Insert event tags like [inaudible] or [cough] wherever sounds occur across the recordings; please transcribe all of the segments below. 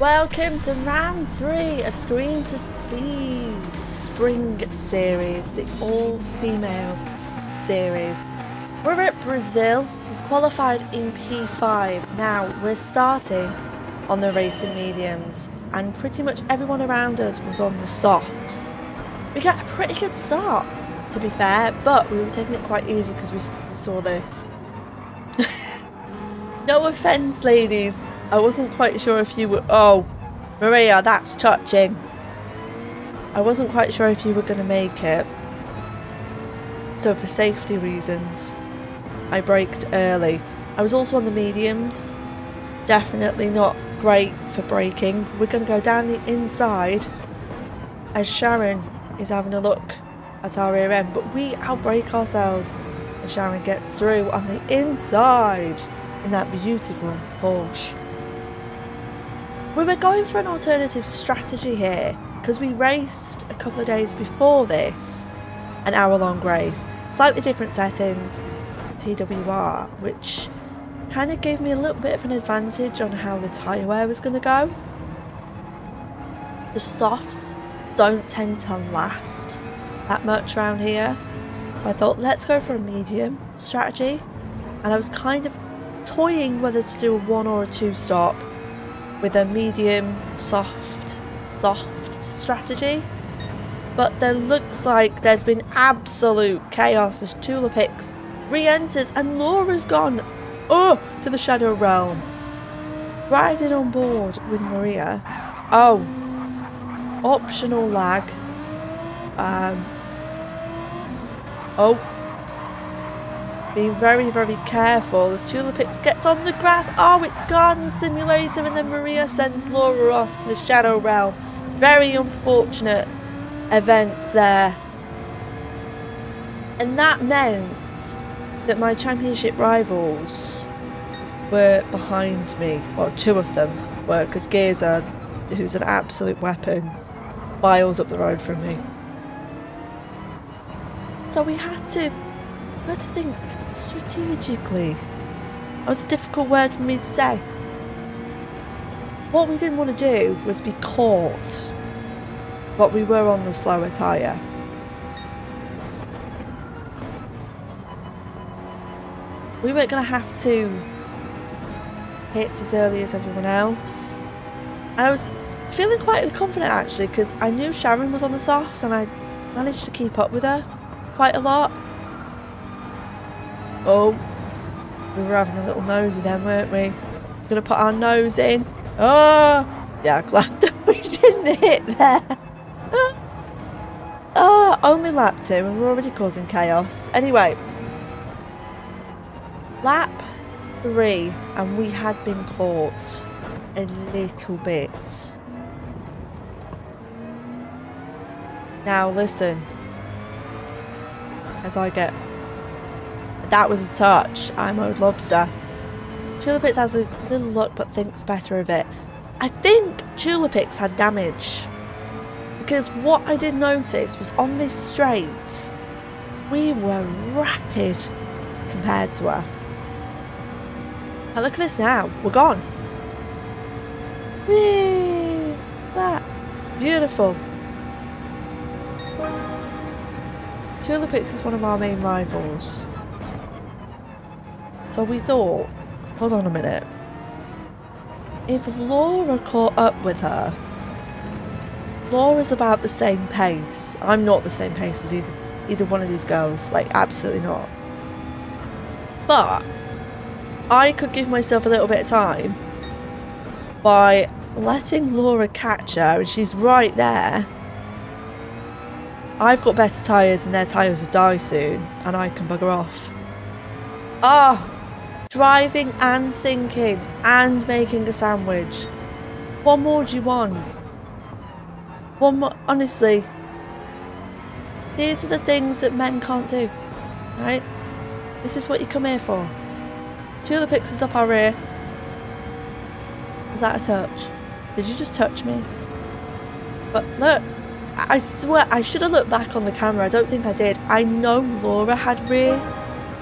Welcome to round three of Screen to Speed Spring Series, the all-female series. We're at Brazil, we qualified in P5. Now we're starting on the racing mediums and pretty much everyone around us was on the softs. We got a pretty good start, to be fair, but we were taking it quite easy because we saw this. [laughs] no offence, ladies, I wasn't quite sure if you were... Oh, Maria, that's touching. I wasn't quite sure if you were going to make it. So for safety reasons, I braked early. I was also on the mediums. Definitely not great for braking. We're going to go down the inside as Sharon is having a look at our rear end. But we outbrake ourselves as Sharon gets through on the inside in that beautiful Porsche. We were going for an alternative strategy here because we raced a couple of days before this, an hour long race, slightly different settings, TWR, which kind of gave me a little bit of an advantage on how the tyre wear was going to go. The softs don't tend to last that much around here, so I thought let's go for a medium strategy, and I was kind of toying whether to do a one or a two stop with a medium, soft, soft strategy. But there looks like there's been absolute chaos as Tulipix re-enters and Laura's gone oh, to the Shadow Realm. Riding on board with Maria. Oh, optional lag. Um, oh, being very, very careful as Tulipix gets on the grass. Oh, it's Garden Simulator and then Maria sends Laura off to the Shadow Realm. Very unfortunate events there. And that meant that my championship rivals were behind me. Well, two of them were, because Gearza, who's an absolute weapon, miles up the road from me. So we had to, had think strategically. That was a difficult word for me to say. What we didn't want to do was be caught, but we were on the slower tyre. We weren't going to have to hit as early as everyone else. And I was feeling quite confident actually because I knew Sharon was on the softs and I managed to keep up with her quite a lot. Oh, we were having a little nosy then, weren't we? Gonna put our nose in. Oh, yeah, [laughs] glad that we didn't hit there. [laughs] oh, only lap two and we're already causing chaos. Anyway, lap three and we had been caught a little bit. Now listen, as I get that was a touch. I'm old lobster. Tulipix has a little look but thinks better of it. I think Tulipix had damage. Because what I did notice was on this straight, we were rapid compared to her. And look at this now. We're gone. Whee! That. Beautiful. Tulipix is one of our main rivals. So we thought, hold on a minute. If Laura caught up with her, Laura's about the same pace. I'm not the same pace as either either one of these girls. Like absolutely not. But I could give myself a little bit of time by letting Laura catch her and she's right there. I've got better tyres and their tyres will die soon and I can bugger off. Ah, Driving and thinking and making a sandwich. What more do you want? One more, honestly, these are the things that men can't do, right? This is what you come here for. Tulipix is up our rear. Is that a touch? Did you just touch me? But look, I swear I should have looked back on the camera. I don't think I did. I know Laura had rear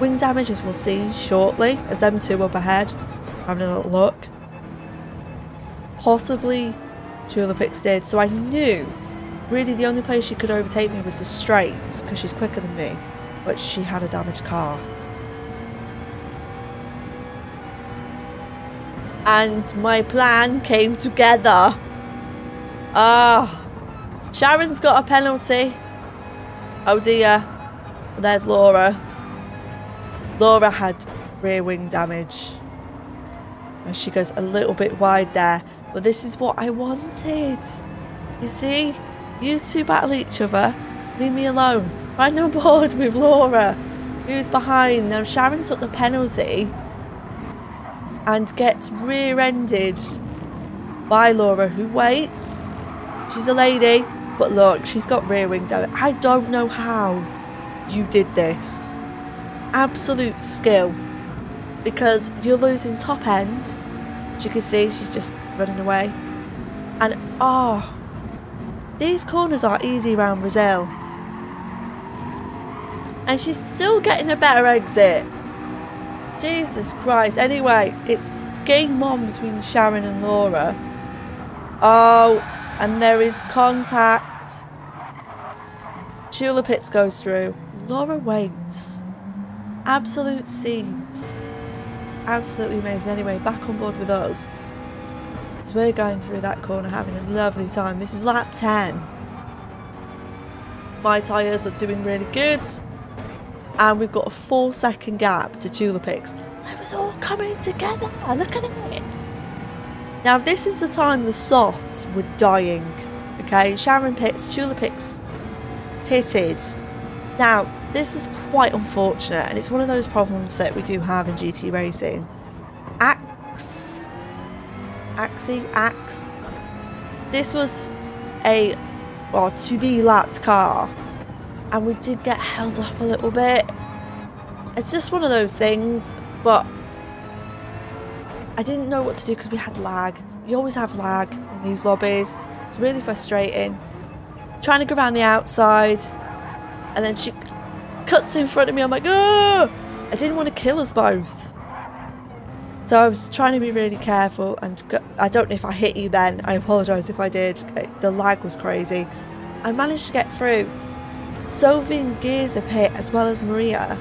Wing damage as we'll see shortly as them two up ahead having a little look. Possibly Tulipix did. So I knew really the only place she could overtake me was the straights because she's quicker than me. But she had a damaged car. And my plan came together. Ah. Sharon's got a penalty. Oh dear. There's Laura. Laura had rear wing damage. And she goes a little bit wide there. But this is what I wanted. You see? You two battle each other. Leave me alone. On board with Laura. Who's behind? Now Sharon took the penalty. And gets rear-ended by Laura who waits. She's a lady. But look, she's got rear wing damage. I don't know how you did this. Absolute skill. Because you're losing top end. As you can see, she's just running away. And, oh, these corners are easy around Brazil. And she's still getting a better exit. Jesus Christ. Anyway, it's game on between Sharon and Laura. Oh, and there is contact. Tulipix goes through. Laura waits. Absolute scenes. Absolutely amazing. Anyway, back on board with us. So we're going through that corner having a lovely time. This is lap 10. My tyres are doing really good. And we've got a four second gap to Tulipix. It was all coming together. Look at it. Now this is the time the softs were dying. Okay, Sharon pits, Tulipix pitted. Now, this was quite unfortunate and it's one of those problems that we do have in GT racing. Axe Axie Axe. This was a or to be lapped car and we did get held up a little bit. It's just one of those things, but I didn't know what to do because we had lag. You always have lag in these lobbies. It's really frustrating. Trying to go around the outside and then she cuts in front of me. I'm like, oh! I didn't want to kill us both. So I was trying to be really careful and I don't know if I hit you then. I apologise if I did. The lag was crazy. I managed to get through. Sophie and Gears hit as well as Maria.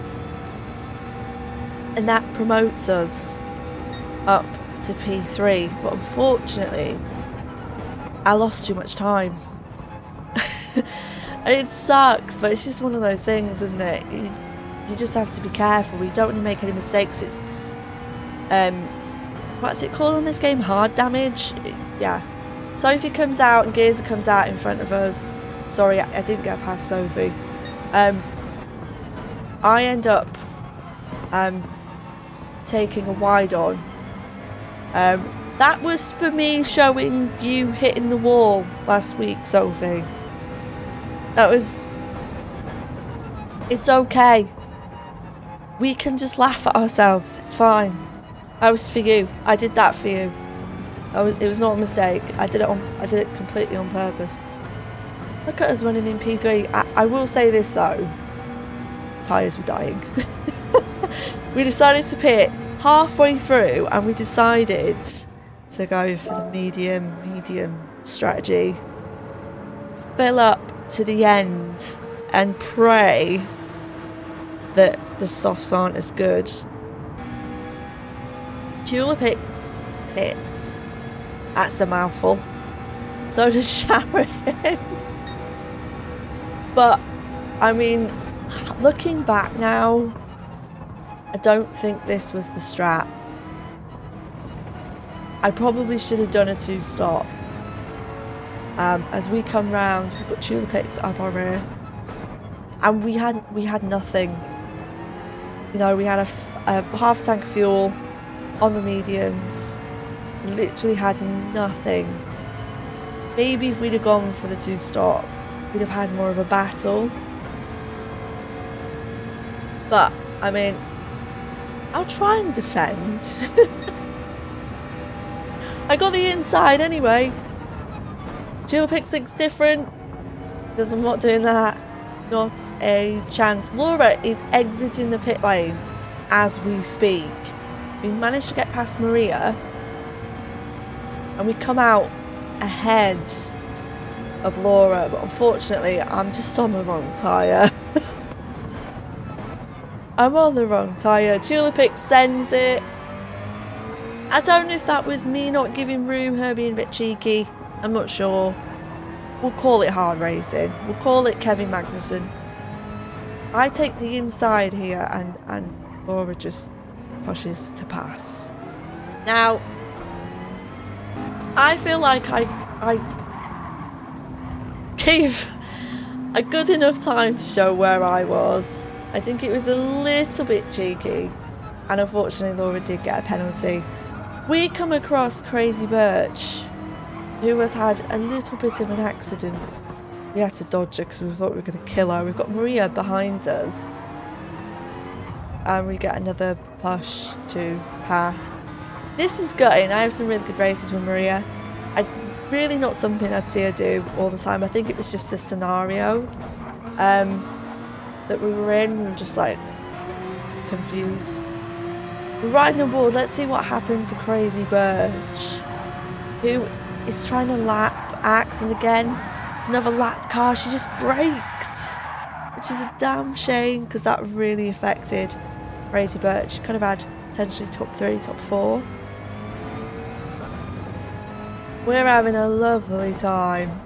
And that promotes us up to P3, but unfortunately, I lost too much time. [laughs] and it sucks, but it's just one of those things, isn't it? You, you just have to be careful. You don't want to make any mistakes. It's, um, what's it called on this game? Hard damage? Yeah. Sophie comes out and Gearza comes out in front of us. Sorry, I, I didn't get past Sophie. Um, I end up um, taking a wide on um, that was for me showing you hitting the wall last week, Sophie. That was... It's okay. We can just laugh at ourselves. It's fine. That was for you. I did that for you. Was, it was not a mistake. I did it on. I did it completely on purpose. Look at us running in P3. I, I will say this though. Tyres were dying. [laughs] we decided to pit halfway through and we decided to go for the medium, medium strategy. Fill up to the end and pray that the softs aren't as good. Tulipix hits. hits. That's a mouthful. So does Sharon. [laughs] but, I mean, looking back now, I don't think this was the strat. I probably should have done a two stop. Um, as we come round, we've got Tulipix up our rear, and we had we had nothing. You know, we had a, a half tank of fuel on the mediums. Literally had nothing. Maybe if we'd have gone for the two stop, we'd have had more of a battle. But I mean, I'll try and defend. [laughs] I got the inside anyway. Tulipix looks different. Because I'm not doing that. Not a chance. Laura is exiting the pit lane as we speak. We managed to get past Maria. and we come out ahead of Laura, but unfortunately, I'm just on the wrong tyre. [laughs] I'm on the wrong tyre. Tulipix sends it. I don't know if that was me not giving room, her being a bit cheeky. I'm not sure. We'll call it hard racing. We'll call it Kevin Magnussen. I take the inside here and, and Laura just pushes to pass. Now, I feel like I, I gave a good enough time to show where I was. I think it was a little bit cheeky and unfortunately Laura did get a penalty. We come across Crazy Birch who has had a little bit of an accident. We had to dodge her because we thought we were going to kill her. We've got Maria behind us. And we get another push to pass. This is gutting. I have some really good races with Maria. I really not something I'd see her do all the time. I think it was just the scenario um, that we were in. We were just like confused. We're riding on board. Let's see what happened to Crazy Birch, who is trying to lap Axe, and again, it's another lap car. She just braked, which is a damn shame because that really affected Crazy Birch. She could have had potentially top three, top four. We're having a lovely time.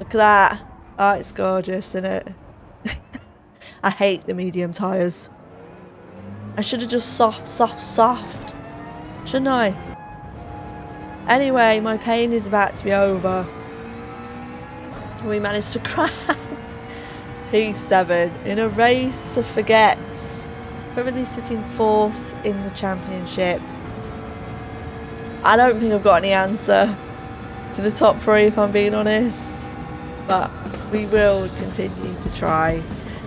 Look at that. Oh, it's gorgeous, isn't it? [laughs] I hate the medium tyres. I should have just soft, soft, soft. Shouldn't I? Anyway, my pain is about to be over. We managed to [laughs] crash P7 in a race to forget. Currently sitting fourth in the championship. I don't think I've got any answer to the top three if I'm being honest. But we will continue to try.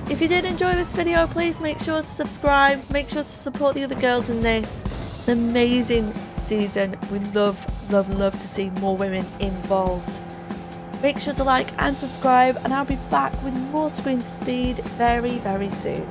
If you did enjoy this video, please make sure to subscribe. Make sure to support the other girls in this. It's an amazing season. We love love, love to see more women involved. Make sure to like and subscribe, and I'll be back with more screen speed very, very soon.